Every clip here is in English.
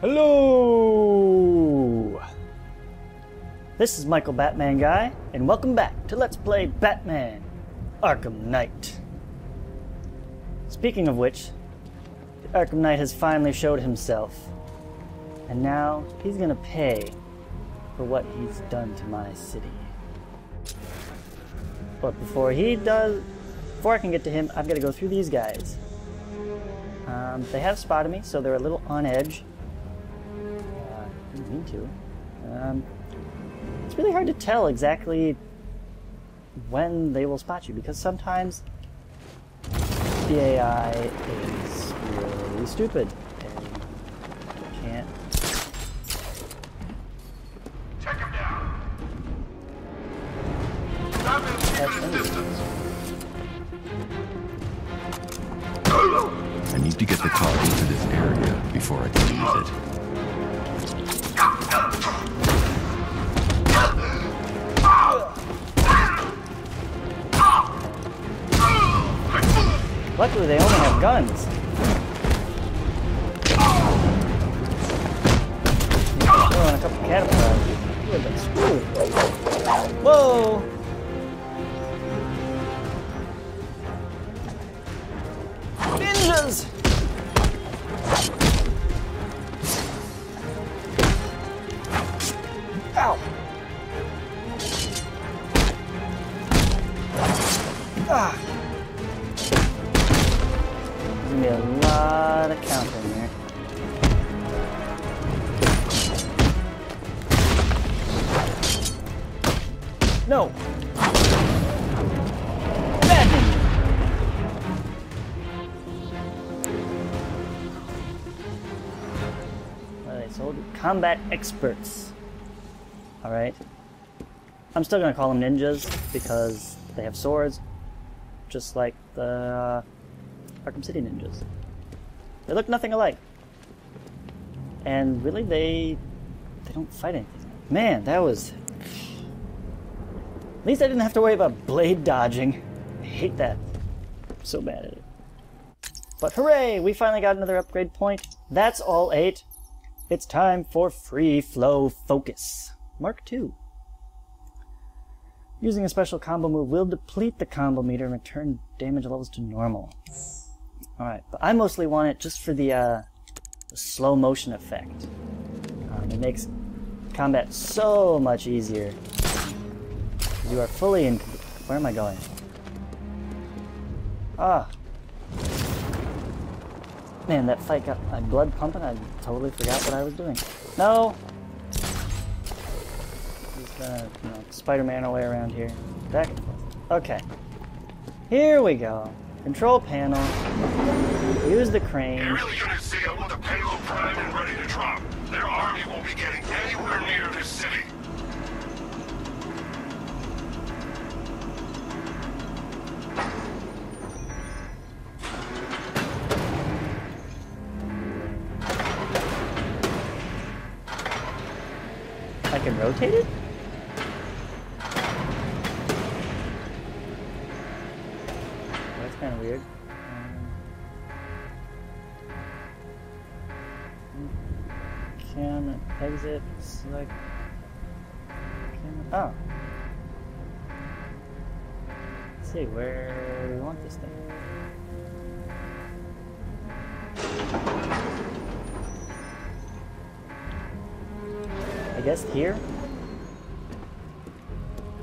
Hello! This is Michael Batman Guy, and welcome back to Let's Play Batman Arkham Knight. Speaking of which, the Arkham Knight has finally showed himself, and now he's gonna pay for what he's done to my city. But before he does, before I can get to him, I've got to go through these guys. Um, they have spotted me, so they're a little on edge. Didn't mean to. Um, it's really hard to tell exactly when they will spot you because sometimes the AI is really stupid and you can't. Take him down. Stop him, keep his distance. I need to get the target to this area before I can use it. They only have guns. Throwing a couple catapults. Whoa! Ninjas! Ow! A lot of counting here. No! Alright, so combat experts. Alright. I'm still gonna call them ninjas because they have swords, just like the uh, Arkham City ninjas. They look nothing alike. And really, they they don't fight anything. Man, that was. At least I didn't have to worry about blade dodging. I hate that. I'm so bad at it. But hooray! We finally got another upgrade point. That's all eight. It's time for free flow focus. Mark two. Using a special combo move will deplete the combo meter and return damage levels to normal. Alright, but I mostly want it just for the, uh, the slow motion effect. Um, it makes combat so much easier. You are fully in. Where am I going? Ah. Man, that fight got my blood pumping. I totally forgot what I was doing. No! Just gonna, you know, Spider-Man our way around here. Back. Okay. Here we go. Control panel. Use the crane. Aerial units see it with the payload primed and ready to drop. Their army won't be getting anywhere near this city. I can rotate it? Let's see where we want this thing. I guess here.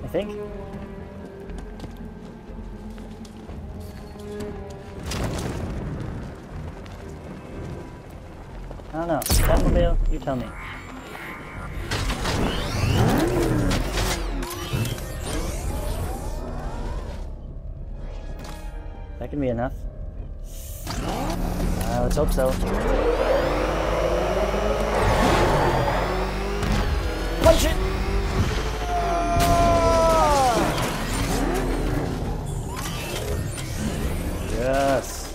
I think. I don't know. Batmobile, you tell me. Can be enough. Uh, let's hope so. Punch it! Yes.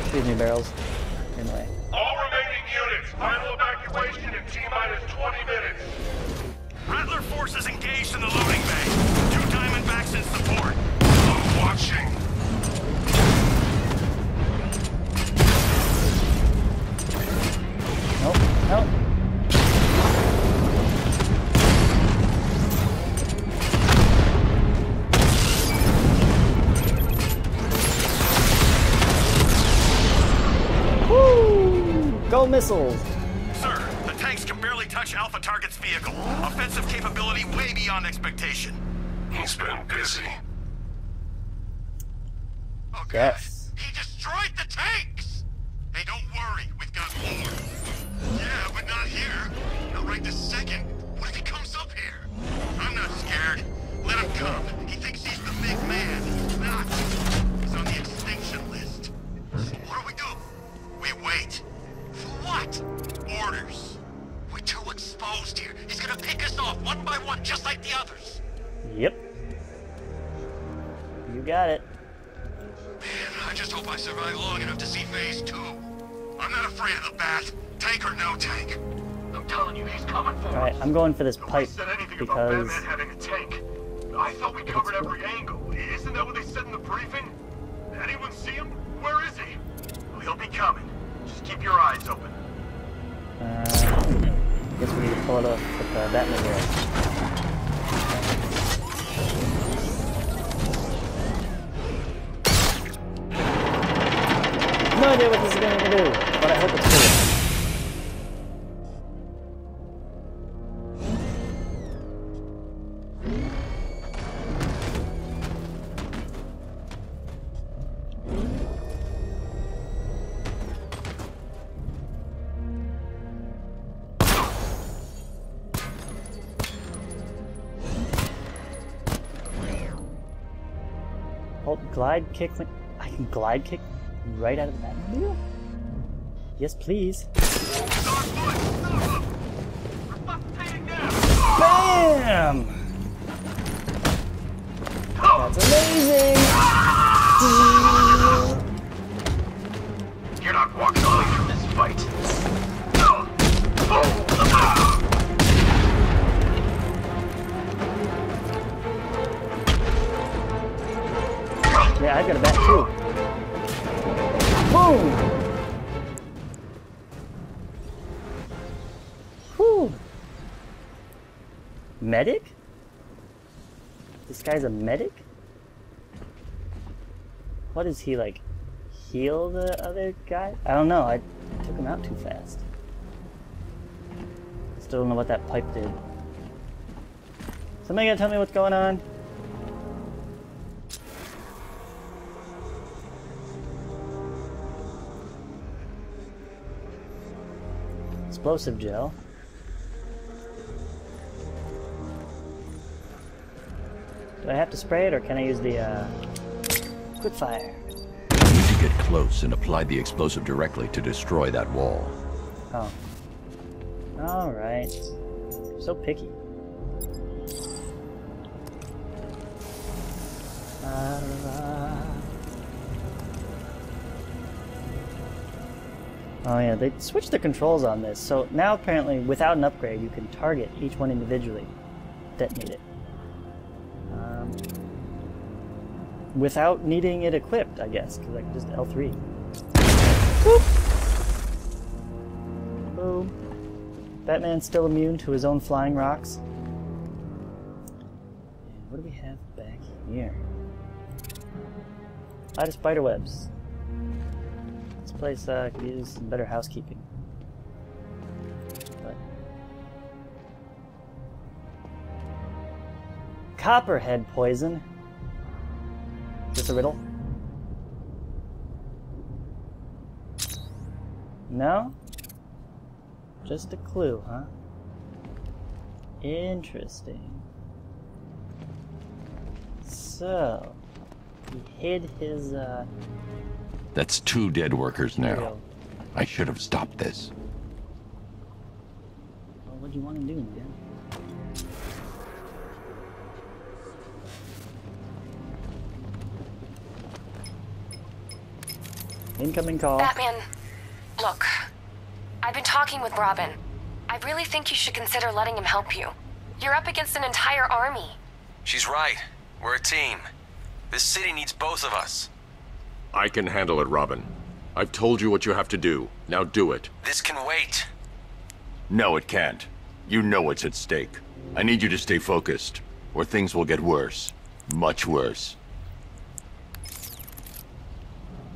Excuse me, barrels. Missiles! Sir, the tanks can barely touch Alpha Target's vehicle. Offensive capability way beyond expectation. He's been busy. Oh, God. Yes. He destroyed the tanks! Hey, don't worry. We've got more. Yeah, but not here. Not right this second. What if he comes up here? I'm not scared. Let him come. He thinks he's the big man. Orders. We're too exposed here. He's gonna pick us off one by one, just like the others. Yep. You got it. Man, I just hope I survive long enough to see phase two. I'm not afraid of the bat, tank or no tank. I'm telling you, he's coming for Alright, us. I'm going for this Nobody pipe said anything because about Batman having a tank. I thought we covered every angle. Isn't that what they said in the briefing? Do, but I hope it's cool. Oh, Hold glide kick I can glide kick right out of the Batmobile? Yes, please. Bam! That's amazing! You're not walking away from this fight. Yeah, I've got a bat too. Boom! Medic? This guy's a medic? What is he like? Heal the other guy? I don't know. I took him out too fast. Still don't know what that pipe did. Somebody gonna tell me what's going on? Explosive gel. Do I have to spray it or can I use the uh, quick fire? You need to get close and apply the explosive directly to destroy that wall. Oh. Alright. So picky. Ah. Oh yeah, they switched the controls on this, so now apparently without an upgrade you can target each one individually, detonate it. Without needing it equipped, I guess, because I can just L3. Boop. Boom. Batman's still immune to his own flying rocks. And what do we have back here? A lot of spider webs. This place uh, could use some better housekeeping. But Copperhead poison. This a riddle? No? Just a clue, huh? Interesting. So, he hid his, uh, That's two dead workers now. I should have stopped this. Well, what do you want to do, man? Incoming call. Batman, look. I've been talking with Robin. I really think you should consider letting him help you. You're up against an entire army. She's right. We're a team. This city needs both of us. I can handle it, Robin. I've told you what you have to do. Now do it. This can wait. No, it can't. You know what's at stake. I need you to stay focused, or things will get worse. Much worse.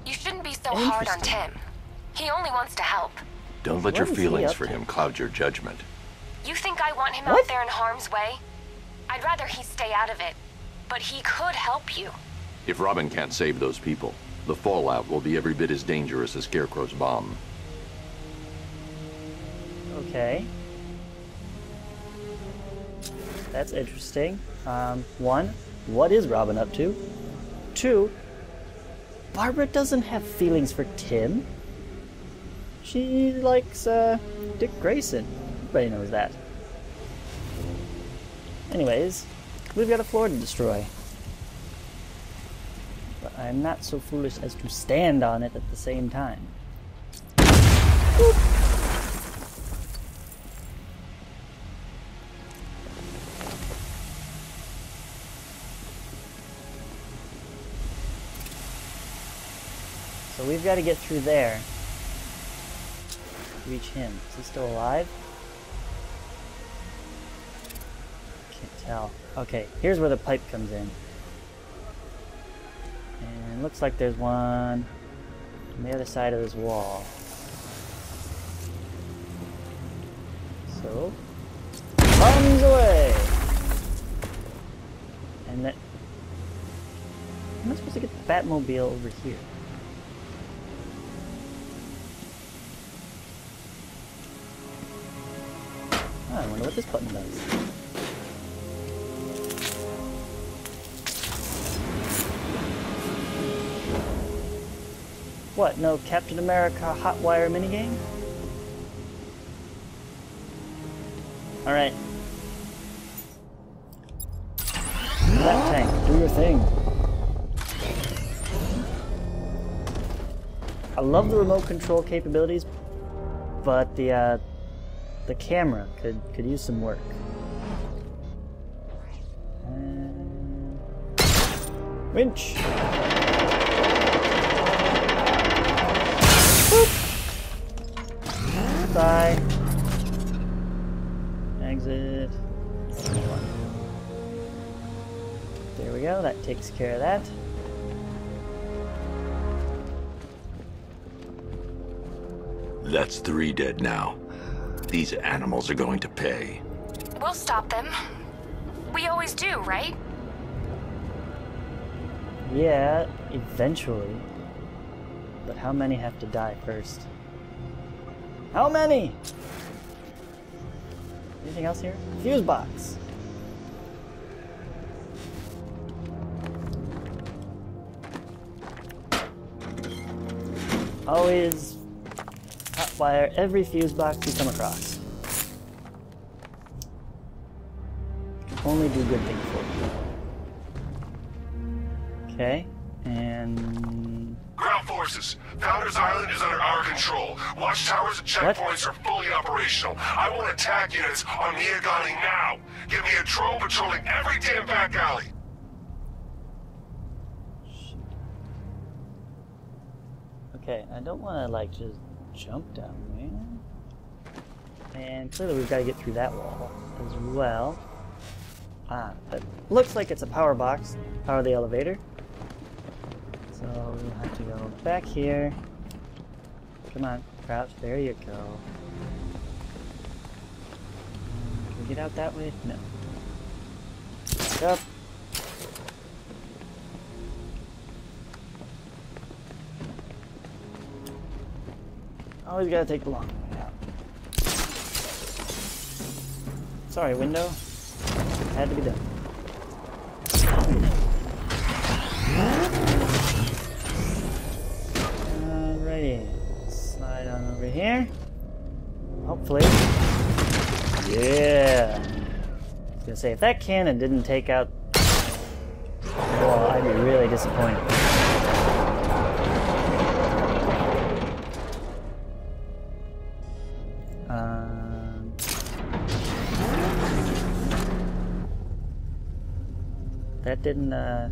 You shouldn't be so hard on Tim. He only wants to help. Don't let What your feelings for him cloud your judgment. You think I want him What? out there in harm's way? I'd rather he stay out of it. But he could help you. If Robin can't save those people, the fallout will be every bit as dangerous as Scarecrow's bomb. Okay. That's interesting. Um, one, what is Robin up to? Two, Barbara doesn't have feelings for Tim. She likes, uh, Dick Grayson. Everybody knows that. Anyways, we've got a floor to destroy. But I'm not so foolish as to stand on it at the same time. We've got to get through there. Reach him. Is he still alive? Can't tell. Okay, here's where the pipe comes in. And looks like there's one on the other side of this wall. So, bombs away! And that. Am I supposed to get the Batmobile over here? What this button does. What, no Captain America Hot Wire minigame? Alright. That tank, do your thing. I love the remote control capabilities, but the uh, the camera could could use some work. And... Winch. Boop. Bye. Exit. There we go. That takes care of that. That's three dead now. These animals are going to pay. We'll stop them. We always do, right? Yeah, eventually. But how many have to die first? How many? Anything else here? Fuse box. Always hotwire every fuse box you come across. Only do good things for you. Okay, and Ground forces, Founders Island is under our control. Watchtowers and What? checkpoints are fully operational. I want attack units on Miagani now. Give me a drone patrolling every damn back alley. Okay, I don't want to like just jump down there. And clearly we've got to get through that wall as well. Ah, but looks like it's a power box. Power the elevator. So we'll have to go back here. Come on, crouch. There you go. Can we get out that way? No. Up. Always gotta take the long way out. Sorry, window. Had to be done. Alrighty. Slide on over here. Hopefully. Yeah. I was gonna say, if that cannon didn't take out well, I'd be really disappointed. That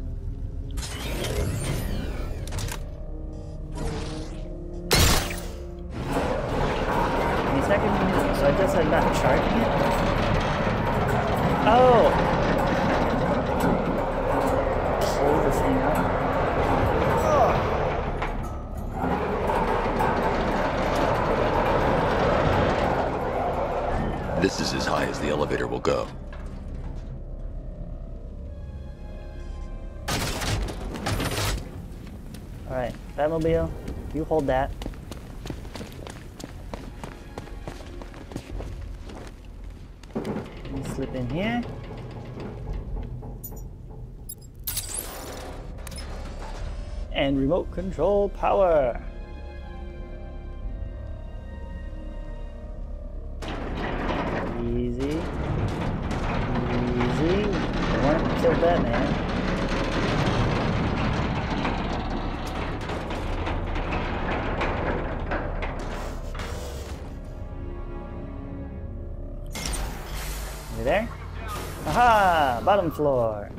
Batmobile, you hold that. Me slip in here. And remote control power. Floor.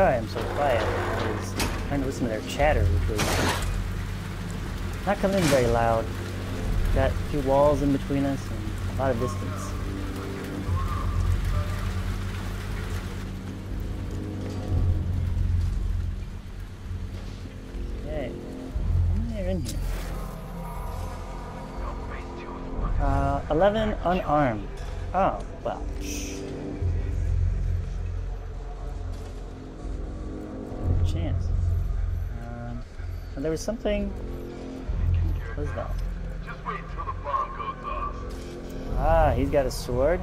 I'm so quiet. I was trying to listen to their chatter, which was not coming in very loud. Got a few walls in between us and a lot of distance. Okay. Are in here? Uh, 11 unarmed. Oh, well. And there was something. What was that? Just wait until the bomb goes off. Ah, he's got a sword.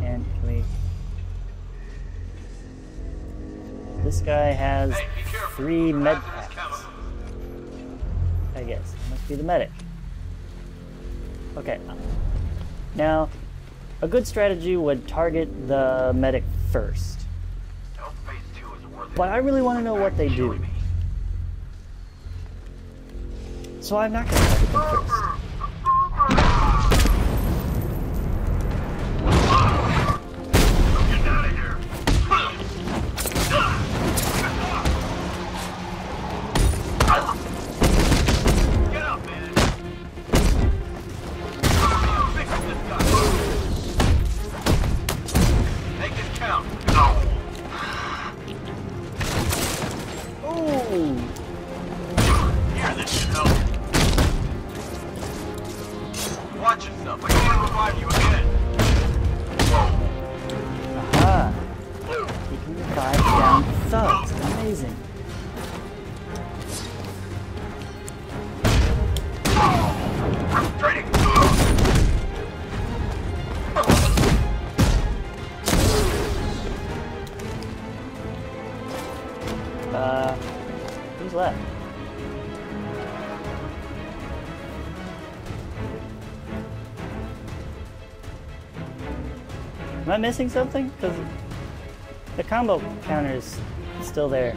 And can we? This guy has three med packs. I guess must be the medic. Okay. Now, a good strategy would target the medic first. But I really want to know what they do. So I'm not going to target them first. Am I missing something? Because the combo counter is still there.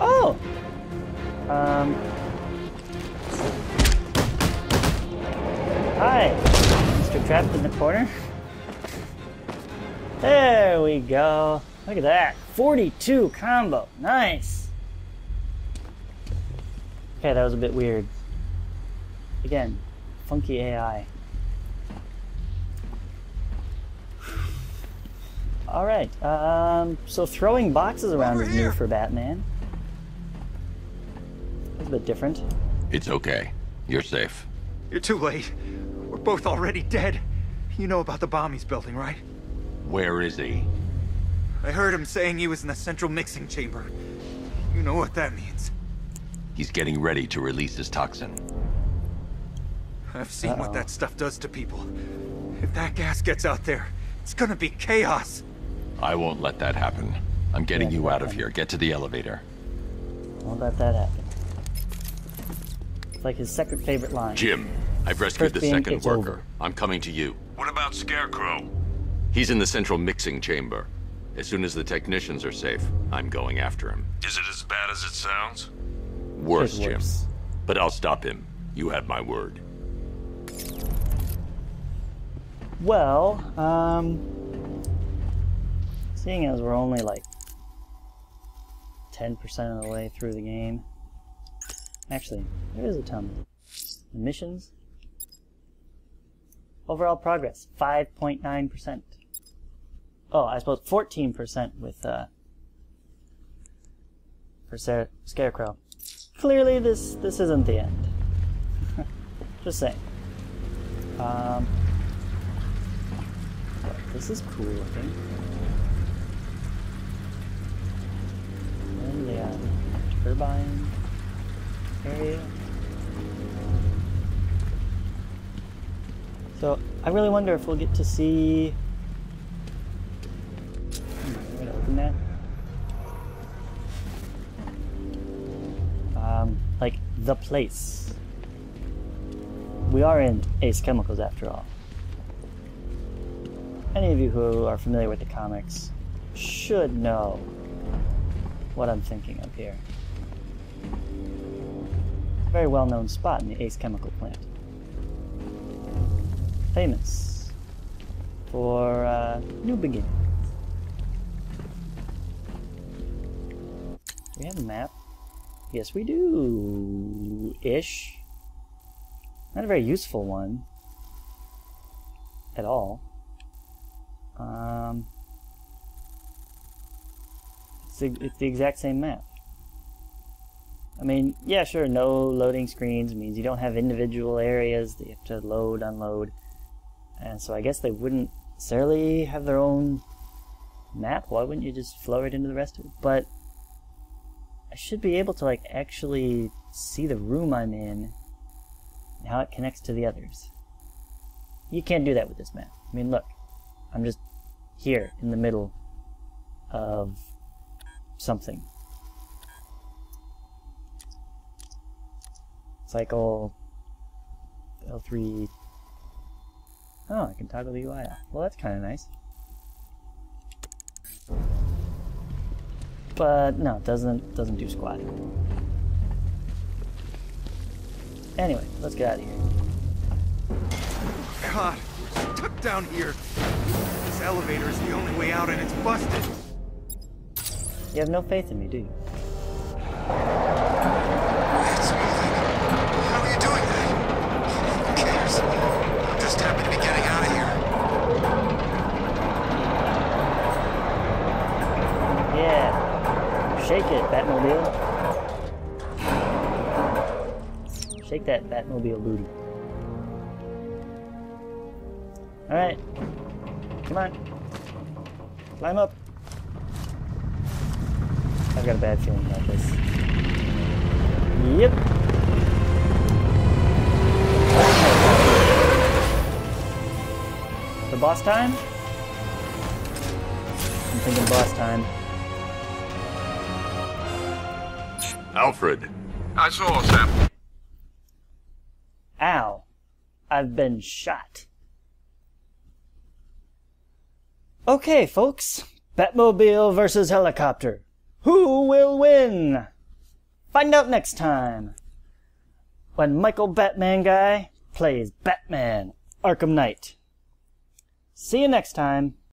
Oh! Um. Hi, Mr. Trapped in the corner. There we go. Look at that. 42 combo. Nice. Okay, that was a bit weird. Again, funky AI. Alright, um, so throwing boxes around Over is new for Batman. It's a bit different. It's okay. You're safe. You're too late. We're both already dead. You know about the bomb he's building, right? Where is he? I heard him saying he was in the central mixing chamber. You know what that means. He's getting ready to release his toxin. I've seen Uh-oh. what that stuff does to people. If that gas gets out there, it's gonna be chaos. I won't let that happen. I'm getting Yeah, you out of happen. here. Get to the elevator. Won't let that happen. It's like his second favorite line. Jim, I've rescued First the second worker. over." I'm coming to you. What about Scarecrow? He's in the central mixing chamber. As soon as the technicians are safe, I'm going after him. Is it as bad as it sounds? Worse, It's Jim. But I'll stop him. You have my word. Well, um, seeing as we're only like 10% of the way through the game. Actually, there is a ton. Missions. Overall progress, 5.9%. Oh, I suppose 14% with, uh, for Scar- Scarecrow. Clearly this, this isn't the end. Just saying. Um, this is cool looking. And the uh, turbine area. So I really wonder if we'll get to see. Hmm. Um, like the place. We are in Ace Chemicals after all any of you who are familiar with the comics should know what I'm thinking of here. A very well known spot in the Ace Chemical plant. Famous for uh, new beginnings. Do we have a map? Yes, we do. Ish. Not a very useful one. At all. Um, it's the, it's the exact same map. I mean, yeah, sure, no loading screens means you don't have individual areas that you have to load, unload. And so I guess they wouldn't necessarily have their own map. Why wouldn't you just flow it into the rest of it? But I should be able to, like, actually see the room I'm in and how it connects to the others. You can't do that with this map. I mean, look. I'm just here in the middle of something. Cycle L3. Oh, I can toggle the UI off. Well, that's kind of nice. But no, it doesn't doesn't do squat. Anyway, let's get out of here. God, stuck down here. This elevator is the only way out and it's busted. You have no faith in me, do you? It's moving. How are you doing that? Who cares? I'm just happy to be getting out of here. Yeah. Shake it, Batmobile. Shake that Batmobile booty. Alright. Come on. Climb up. I've got a bad feeling about this. Yep. For boss time? I'm thinking boss time. Alfred, I saw Sam. Ow. I've been shot. Okay, folks. Batmobile versus helicopter. Who will win? Find out next time. When Michael Batman Guy plays Batman Arkham Knight. See you next time.